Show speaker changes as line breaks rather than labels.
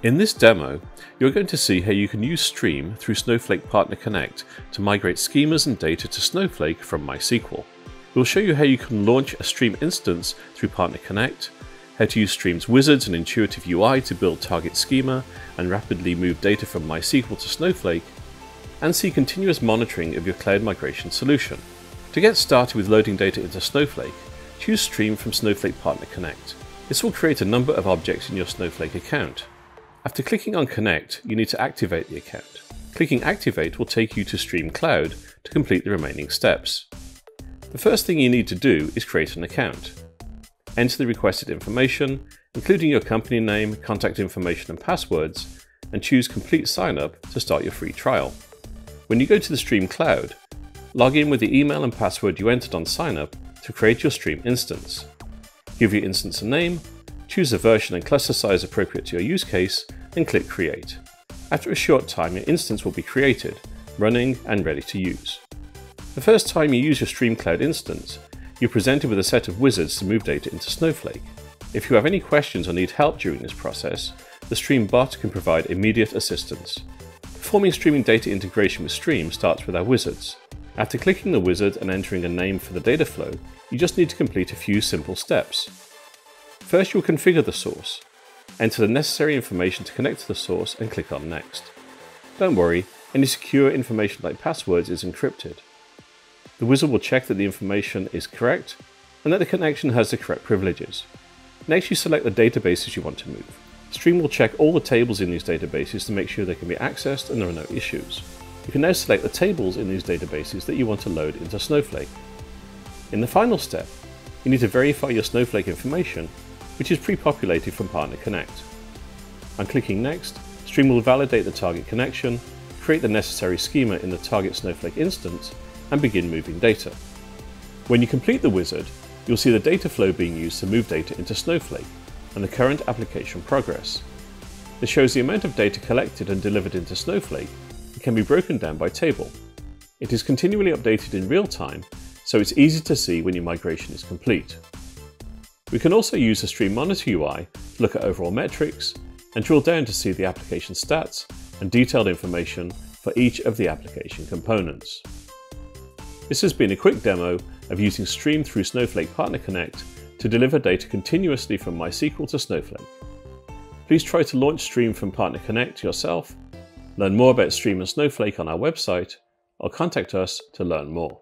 In this demo, you're going to see how you can use Striim through Snowflake Partner Connect to migrate schemas and data to Snowflake from MySQL. We'll show you how you can launch a Striim instance through Partner Connect, how to use Striim's wizards and intuitive UI to build target schema and rapidly move data from MySQL to Snowflake, and see continuous monitoring of your cloud migration solution. To get started with loading data into Snowflake, choose Striim from Snowflake Partner Connect. This will create a number of objects in your Snowflake account. After clicking on Connect, you need to activate the account. Clicking Activate will take you to Striim Cloud to complete the remaining steps. The first thing you need to do is create an account. Enter the requested information, including your company name, contact information and passwords, and choose Complete Sign Up to start your free trial. When you go to the Striim Cloud, log in with the email and password you entered on sign up to create your Striim instance. Give your instance a name, choose a version and cluster size appropriate to your use case, and click Create. After a short time, your instance will be created, running and ready to use. The first time you use your Striim Cloud instance, you're presented with a set of wizards to move data into Snowflake. If you have any questions or need help during this process, the Striim bot can provide immediate assistance. Performing streaming data integration with Striim starts with our wizards. After clicking the wizard and entering a name for the data flow, you just need to complete a few simple steps. First, you'll configure the source. Enter the necessary information to connect to the source and click on Next. Don't worry, any secure information like passwords is encrypted. The wizard will check that the information is correct and that the connection has the correct privileges. Next, you select the databases you want to move. Striim will check all the tables in these databases to make sure they can be accessed and there are no issues. You can now select the tables in these databases that you want to load into Snowflake. In the final step, you need to verify your Snowflake information which is pre-populated from Partner Connect. On clicking Next, Striim will validate the target connection, create the necessary schema in the target Snowflake instance, and begin moving data. When you complete the wizard, you'll see the data flow being used to move data into Snowflake and the current application progress. This shows the amount of data collected and delivered into Snowflake and can be broken down by table. It is continually updated in real time, so it's easy to see when your migration is complete. We can also use the Striim Monitor UI to look at overall metrics and drill down to see the application stats and detailed information for each of the application components. This has been a quick demo of using Striim through Snowflake Partner Connect to deliver data continuously from MySQL to Snowflake. Please try to launch Striim from Partner Connect yourself, learn more about Striim and Snowflake on our website, or contact us to learn more.